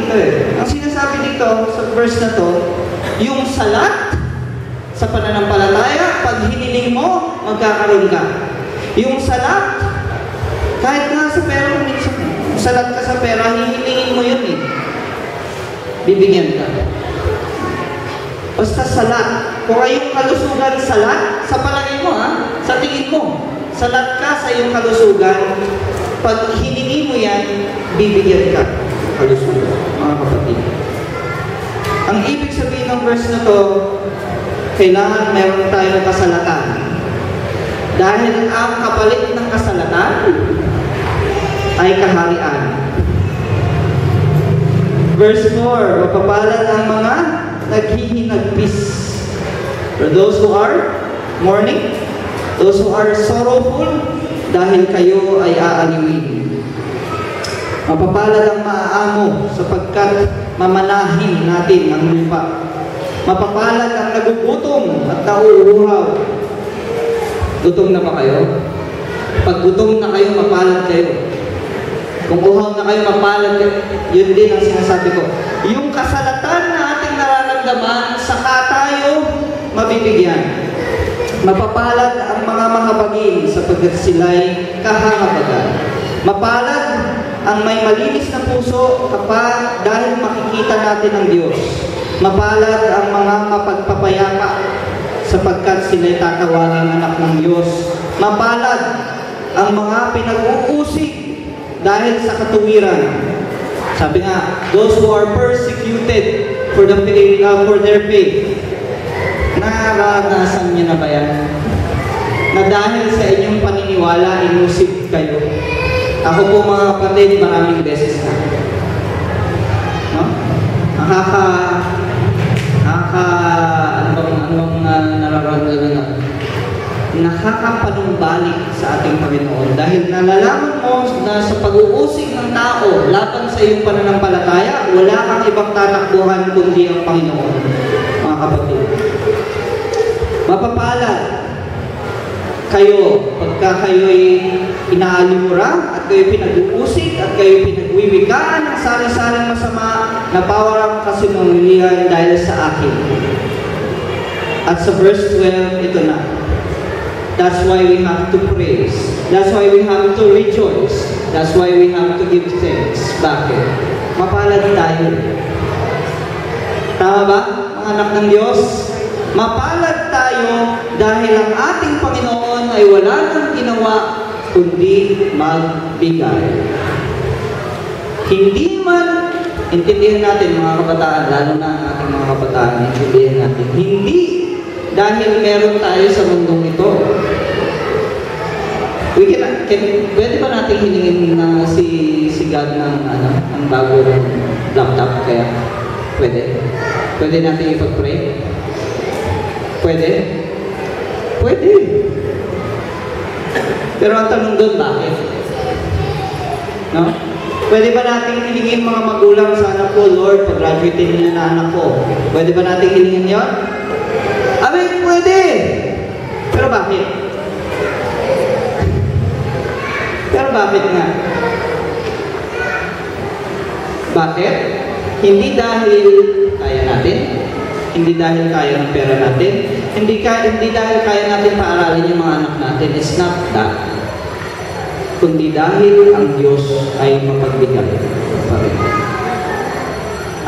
dito eh. Ang sinasabi dito sa verse na to, yung salat sa pananampalataya, pag hiniling mo, magkakaroon ka. Yung salat, kahit nga sa pera salat ka sa pera, hihilingin mo yun eh. Bibigyan ka. Basta salat. Kung yung kalusugan salat, sa palagay mo ha, sa tingin mo, salat ka sa iyong kalusugan, pag hiningi mo yan, bibigyan ka kalusugan, mga kapatid. Ang ibig sabihin ng verse na to, kailangan meron tayong kasalatan. Dahil ang kapalit ng kasalatan ay kaharian. Verse 4, mapapalad ang mga naghihinagpis. For those who are mourning, those who are sorrowful, dahil kayo ay aaliwin. Mapapalad ang maaamo sapagkat mamanahin natin ang lupa. Mapapalad ang nagugutom at nauuhaw. Gutom na ba kayo? Pag gutom na kayo, mapalad kayo. Kung uhaw na kayo, mapalad kayo. Yun din ang sinasabi ko. Yung kasalatan na ating nararamdaman, saka tayo mabibigyan. Mapapalad ang mga mahabagin sapagkat sila'y kahangabagan. Mapalad ang may malinis na puso kapag dahil makikita natin ang Diyos. Mapalad ang mga mapagpapayapa sapagkat sila'y tatawagin anak ng Diyos. Mapalad ang mga pinag-uusig dahil sa katuwiran. Sabi nga, those who are persecuted for the uh, for their faith. Naranasan niyo na ba yan? Na dahil sa inyong paniniwala, inusig kayo. Ako po mga kapatid, maraming beses na. No? Nakaka... Nakaka... Ano bang, ano bang uh, nararamdaman na? Nakakapanumbalik sa ating Panginoon dahil nalalaman mo na sa pag-uusig ng tao laban sa iyong pananampalataya, wala kang ibang tatakbuhan kundi ang Panginoon, mga kapatid. Mapapalad kayo pagka kayo'y inaalimura kayo pinag-uusig at kayo pinagwiwikaan ng sari-saring masama na pawarang kasinungulihan dahil sa akin. At sa verse 12, ito na. That's why we have to praise. That's why we have to rejoice. That's why we have to give thanks. Bakit? Mapalad tayo. Tama ba, mga anak ng Diyos? Mapalad tayo dahil ang ating Panginoon ay wala nang ginawa kundi magbigay. Hindi man, intindihan natin mga kabataan, lalo na ang ating mga kabataan, intindihan natin, hindi dahil meron tayo sa mundong ito. We can, can, pwede ba natin hilingin na si, si God ng, ano, ng bagong laptop? Kaya, pwede? Pwede natin ipag-pray? Pwede? Pwede. Pero ang tanong doon, bakit? No? Pwede ba natin hilingin mga magulang sana po, Lord, pag-graduate nila na anak ko? Pwede ba natin hilingin yon? Amen, pwede. Pero bakit? Pero bakit nga? Bakit? Hindi dahil kaya natin, hindi dahil kaya ng pera natin, hindi, ka, hindi dahil kaya natin paaralin yung mga anak natin. It's not that. Kundi dahil ang Diyos ay mapagbigay pa rin.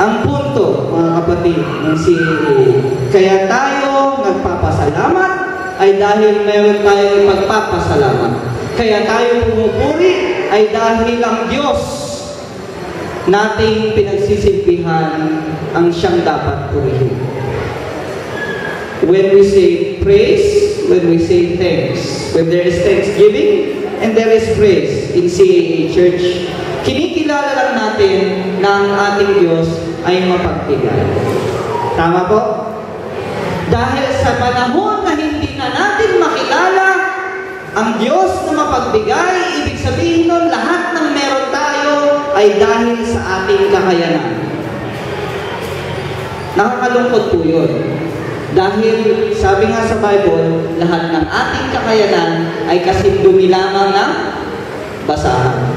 Ang punto, mga kapatid, ng CAA, kaya tayo nagpapasalamat ay dahil meron tayong ipagpapasalamat. Kaya tayo pumupuri ay dahil ang Diyos nating pinagsisilbihan ang siyang dapat purihin. When we say praise, when we say thanks, when there is thanksgiving, and there is praise in CAA Church, kinikilala lang natin na ang ating Diyos ay mapagbigay. Tama po? Dahil sa panahon na hindi na natin makilala ang Diyos na mapagbigay, ibig sabihin nun, lahat ng meron tayo ay dahil sa ating kakayanan. Nakakalungkot po yun. Dahil sabi nga sa Bible, lahat ng ating kakayanan ay kasing dumi lamang ng basahan.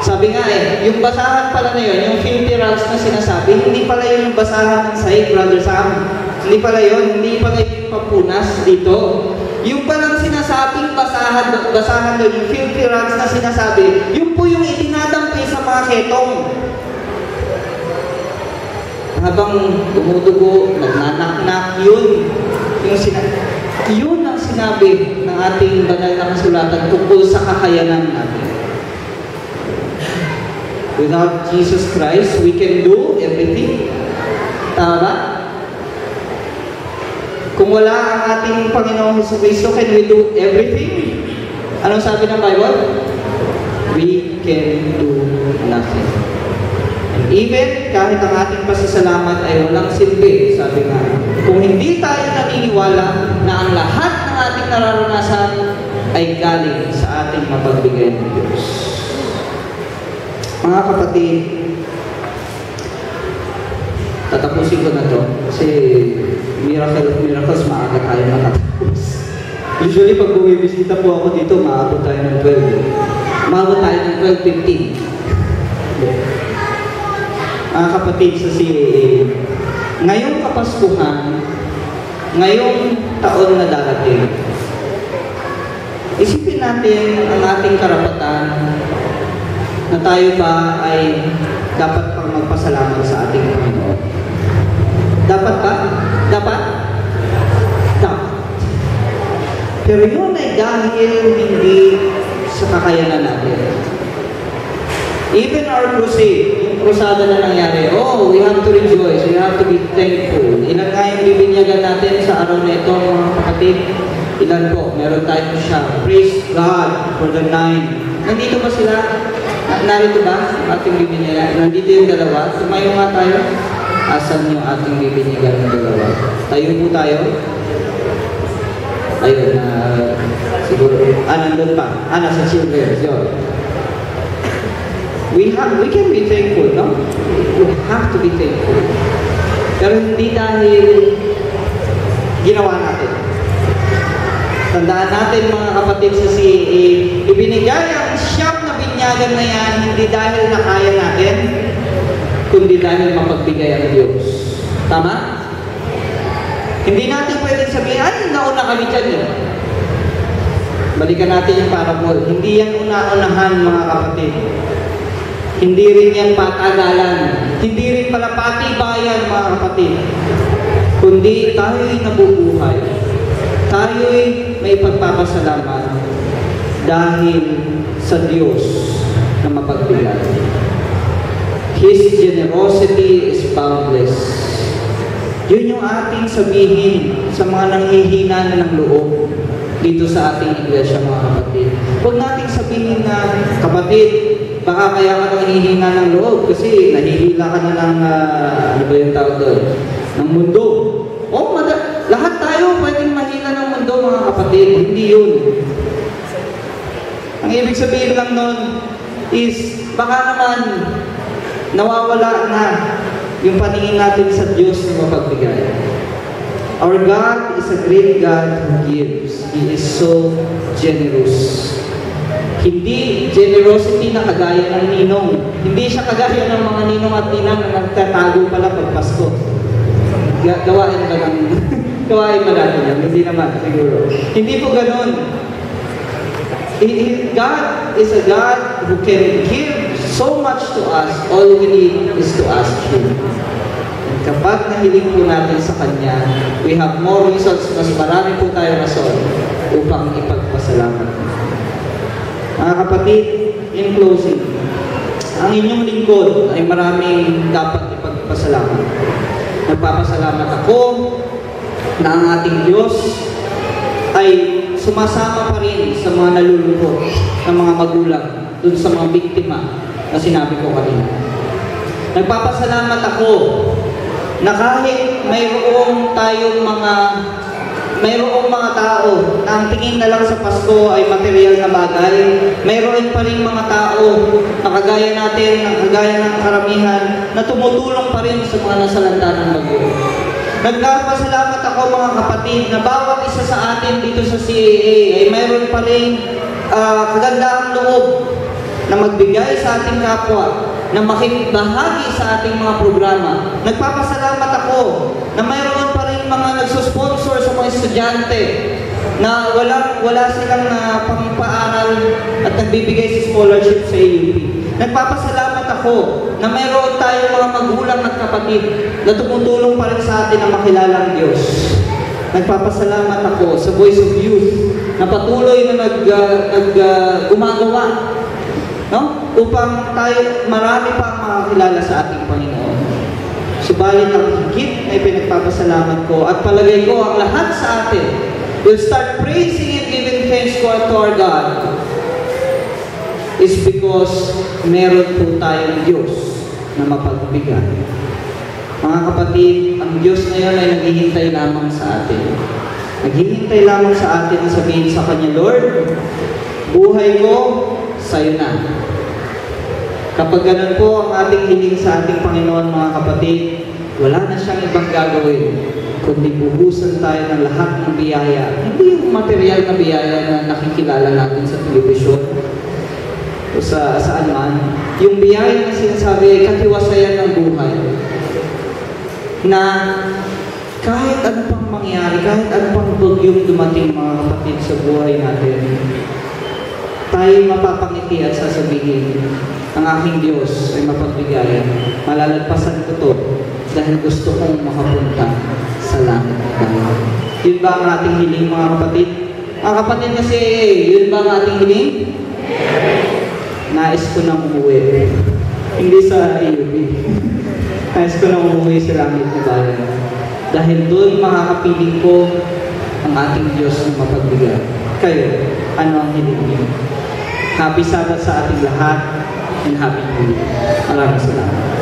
Sabi nga eh, yung basahan pala na yun, yung filthy rags na sinasabi, hindi pala yun yung basahan ng sahig, Brother Sam. Hindi pala yun, hindi pala yun yung papunas dito. Yung palang sinasabing basahan, basahan doon, yung filthy rags na sinasabi, yun po yung itinadampay sa mga ketong. Habang dumudugo, nagnanaknak, yun. Yung sina yun ang sinabi ng ating banal na kasulatan tungkol sa kakayanan natin. Without Jesus Christ, we can do everything. Tama? Kung wala ang ating Panginoong Hesus Kristo, can we do everything? Anong sabi ng Bible? We can do even kahit ang ating pasasalamat ay walang silbi, sabi nga, kung hindi tayo naniniwala na ang lahat ng ating nararanasan ay galing sa ating mapagbigay ng Diyos. Mga kapatid, tatapusin ko na to kasi miracle, miracles maaga tayo matatapos. Usually pag bumibisita po ako dito, maabot tayo ng 12. Maabot tayo ng 12.15. Mga kapatid sa CAA, ngayong kapaskuhan, ngayong taon na darating, isipin natin ang ating karapatan na tayo ba ay dapat pang magpasalamat sa ating Panginoon. Dapat ba? Dapat? Dapat. Pero yun ay dahil hindi sa kakayanan natin. Even our crusade, krusada na nangyari, oh, we have to rejoice, we have to be thankful. Ilan nga yung bibinyagan natin sa araw na ito, mga kapatid? Ilan po? Meron tayong siya. Praise God for the nine. Nandito ba sila? Na- Narito ba ating bibinyagan? Nandito yung dalawa. Tumayo nga tayo. Asan yung ating bibinyagan ng dalawa? Tayo po tayo. Ayun, na siguro, ah, nandun pa. Ah, nasa silver. Yun. We have, we can be thankful, no? We have to be thankful. Pero hindi dahil ginawa natin. Tandaan natin mga kapatid sa CAA, ibinigay ang siyam na binyagan na yan hindi dahil na kaya natin, kundi dahil mapagbigay ang Diyos. Tama? Hindi natin pwedeng sabihin, ay, nauna kami dyan eh. Balikan natin yung parable. Hindi yan una-unahan mga kapatid. Hindi rin yan patagalan. Hindi rin pala patibayan mga kapatid. Kundi tayo'y nabubuhay. Tayo'y may pagpapasalamat dahil sa Diyos na mapagbigay. His generosity is boundless. Yun yung ating sabihin sa mga nanghihina na ng loob dito sa ating iglesia mga kapatid. Huwag nating sabihin na, kapatid, baka kaya ka nanghihina ng loob kasi nahihila ka na ng, ah, ano ba yung tawag doon? Ng mundo. Oh, mada- lahat tayo pwedeng mahila ng mundo mga kapatid. Hindi yun. Ang ibig sabihin lang nun is baka naman nawawala na yung paningin natin sa Diyos na mapagbigay. Our God is a great God who gives. He is so generous. Hindi generosity na kagaya ng ninong. Hindi siya kagaya ng mga ninong at ninang na nagtatago pala pag Pasko. Ga- Gawain ba ng... gawain ba natin yan? Hindi naman, siguro. Hindi po ganun. God is a God who can give so much to us. All we need is to ask Him. Kapag nahiling po natin sa Kanya, we have more reasons, mas marami po tayo rason upang ipagpasalamat. Mga kapatid, in closing, ang inyong lingkod ay maraming dapat ipagpasalamat. Nagpapasalamat ako na ang ating Diyos ay sumasama pa rin sa mga nalulungkot ng mga magulang dun sa mga biktima na sinabi ko kanina. Nagpapasalamat ako na kahit mayroong tayong mga mayroong mga tao na ang tingin na lang sa Pasko ay material na bagay, mayroon pa rin mga tao na kagaya natin, na kagaya ng karamihan, na tumutulong pa rin sa mga nasalanta ng bagyo. Nagpapasalamat ako mga kapatid na bawat isa sa atin dito sa CAA ay mayroon pa rin ah, kagandahang loob na magbigay sa ating kapwa na makibahagi sa ating mga programa. Nagpapasalamat ako na mayroon pa mga nagsusponsor sa mga estudyante na wala, wala silang na pangpaaral at nagbibigay sa scholarship sa AUP. Nagpapasalamat ako na mayroon tayong mga magulang at kapatid na tumutulong pa sa atin na makilala ang Diyos. Nagpapasalamat ako sa Voice of Youth na patuloy na nag, uh, nag uh, gumagawa no? upang tayo marami pa ang makakilala sa ating Panginoon. Subalit ang higit na ipinagpapasalamat ko at palagay ko ang lahat sa atin will start praising and giving thanks to our God is because meron po tayong Diyos na mapagbigay. Mga kapatid, ang Diyos na yun ay naghihintay lamang sa atin. Naghihintay lamang sa atin na sabihin sa Kanya, Lord, buhay ko, sa'yo na. Kapag ganun po ang ating hiling sa ating Panginoon, mga kapatid, wala na siyang ibang gagawin kundi buhusan tayo ng lahat ng biyaya. Hindi yung material na biyaya na nakikilala natin sa telebisyon o sa saan man. Yung biyaya na sinasabi ay katiwasayan ng buhay. Na kahit ano pang mangyari, kahit ano pang bagyong dumating mga kapatid sa buhay natin, tayo mapapangiti at sasabihin, ang aking Diyos ay mapagbigay. Malalagpasan ko to dahil gusto kong makapunta sa langit tayo. Yun ba ang ating hiling mga kapatid? Mga kapatid kasi, yun ba ang ating hiling? Nais ko nang umuwi. Hindi sa AUB. Nais ko nang umuwi sa langit na bayan. Dahil doon makakapiling ko ang ating Diyos na mapagbigay. Kayo, ano ang hiling niyo? Happy Sabbath sa ating lahat and happy New Year. Maraming salamat.